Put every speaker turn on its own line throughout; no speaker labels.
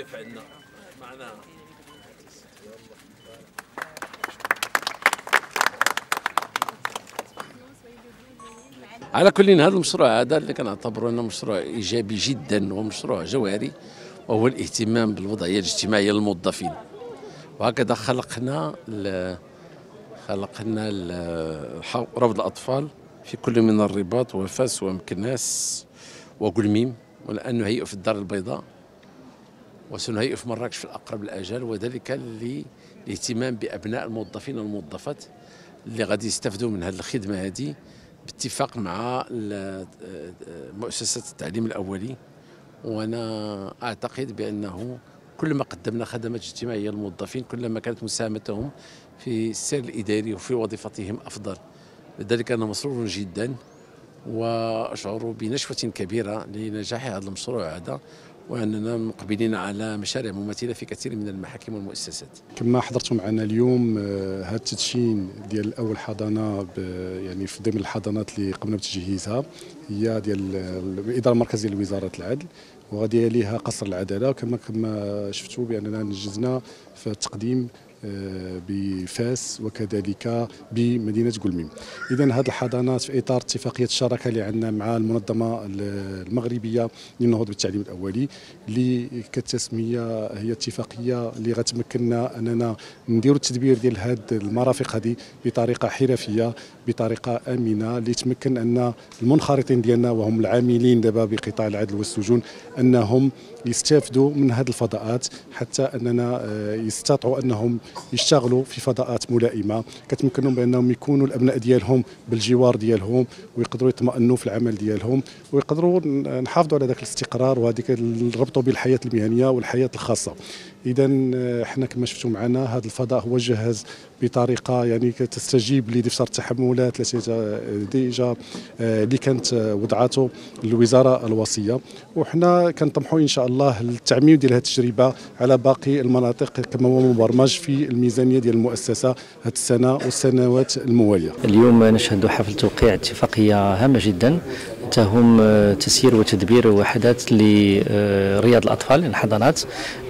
ضيف عندنا. معنا. على كل هذا المشروع هذا اللي كنعتبره إنه مشروع إيجابي جدا ومشروع جوهري وهو الاهتمام بالوضعية الاجتماعية للموظفين. وهكذا خلقنا خلقنا روض الأطفال في كل من الرباط وفاس ومكناس وقلميم ولأنه هيئة في الدار البيضاء. وسنهيئ في مراكش في الأقرب الأجال وذلك للاهتمام بأبناء الموظفين والموظفات اللي غادي يستفدوا من هذه الخدمة هذه باتفاق مع مؤسسة التعليم الأولي. وأنا أعتقد بأنه كلما قدمنا خدمات اجتماعية للموظفين كلما كانت مساهمتهم في السير الإداري وفي وظيفتهم أفضل. لذلك أنا مسرور جدا وأشعر بنشوة كبيرة لنجاح هذا المشروع هذا. وأننا مقبلين على مشاريع مماثلة في كثير من المحاكم والمؤسسات.
كما حضرتوا معنا اليوم هذا التدشين ديال أول حضانة يعني في ضمن الحضانات اللي قمنا بتجهيزها هي ديال الإدارة المركزية لوزارة العدل وغادي يليها قصر العدالة. كما كما شفتوا بأننا نجزنا في التقديم بفاس وكذلك بمدينة قلميم. اذا هذه الحضانات في إطار اتفاقية الشراكة اللي عندنا مع المنظمة المغربية للنهوض بالتعليم الأولي اللي كالتسميه هي اتفاقية اللي غتمكننا أننا نديروا التدبير ديال هذه المرافق هذه بطريقة حرفية بطريقة آمنة اللي تمكن أن المنخرطين ديالنا وهم العاملين دابا بقطاع العدل والسجون أنهم يستافدوا من هذه الفضاءات حتى أننا يستطيعوا أنهم يشتغلوا في فضاءات ملائمة. كتمكنهم بأنهم يكونوا الأبناء ديالهم بالجوار ديالهم ويقدروا يطمئنوا في العمل ديالهم ويقدروا نحافظوا على ذاك الاستقرار وهذيك نربطوا بين الحياة المهنية والحياة الخاصة. اذا إحنا كما شفتوا معنا هذا الفضاء هو جهز بطريقة يعني تستجيب لدفتر التحملات التي ديجا اللي كانت وضعته الوزاره الوصية. وحنا كنطمحوا إن شاء الله للتعميم ديال هذه التجربة على باقي المناطق كما هو مبرمج في الميزانية ديال المؤسسة هذه السنة والسنوات الموالية.
اليوم نشهد حفل توقيع اتفاقية هامة جدا تهم تسيير وتدبير وحدات لرياض الأطفال الحضانات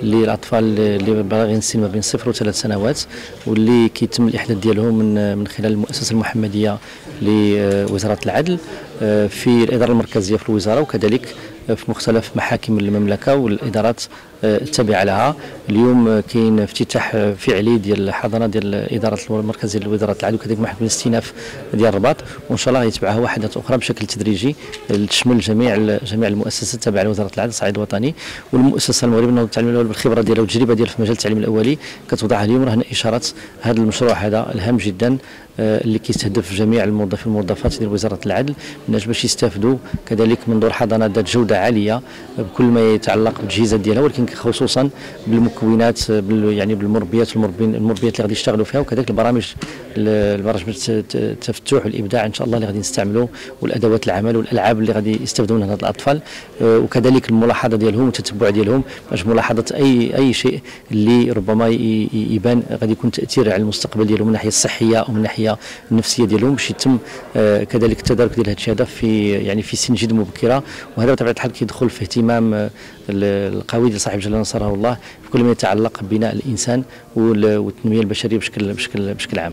للأطفال اللي باغيين السن ما بين صفر وثلاث سنوات واللي كيتم الإحداث ديالهم من من خلال المؤسسة المحمدية لوزارة العدل في الإدارة المركزية في الوزارة وكذلك في مختلف محاكم المملكة والإدارات التابعة لها. اليوم كاين افتتاح فعلي ديال الحضانة ديال الإدارة المركزية لوزاره العدل وكذلك محكمه الاستئناف ديال الرباط. وإن شاء الله يتبعها وحدات أخرى بشكل تدريجي تشمل جميع جميع المؤسسات التابعة لوزارة العدل الصعيد الوطني والمؤسسة المغربية للنهوض بالتعليم الأول بالخبرة ديالها والتجربة ديالها في مجال التعليم الأولي. كتوضعها اليوم رهن اشاره هذا المشروع هذا الهام جدا اللي كيستهدف جميع الموظفين والموظفات ديال وزارة العدل. أجل باش يستافدوا. كذلك من دور حضانات ذات جودة عالية بكل ما يتعلق بالتجهيزات ديالها ولكن خصوصا بالمكونات بال يعني بالمربيات المربين المربيات اللي غادي يشتغلوا فيها وكذلك البرامج البرامج التفتح والإبداع إن شاء الله اللي غادي نستعملوا والأدوات العمل والألعاب اللي غادي يستافدوا منها هاد الأطفال. وكذلك الملاحظة ديالهم والتتبع ديالهم. باش ملاحظة اي أي شيء اللي ربما يبان غادي يكون تأثير على المستقبل ديالهم من الناحيه الصحيه أو من الناحيه النفسيه ديالهم باش يتم كذلك التدارك ديال هذا الشيء. هذا في يعني في سن جد مبكرة وهذا بطبيعة الحال كيدخل في اهتمام القوي ديال صاحب جلاله نصره الله في كل ما يتعلق ببناء الإنسان والتنمية البشرية بشكل بشكل بشكل عام.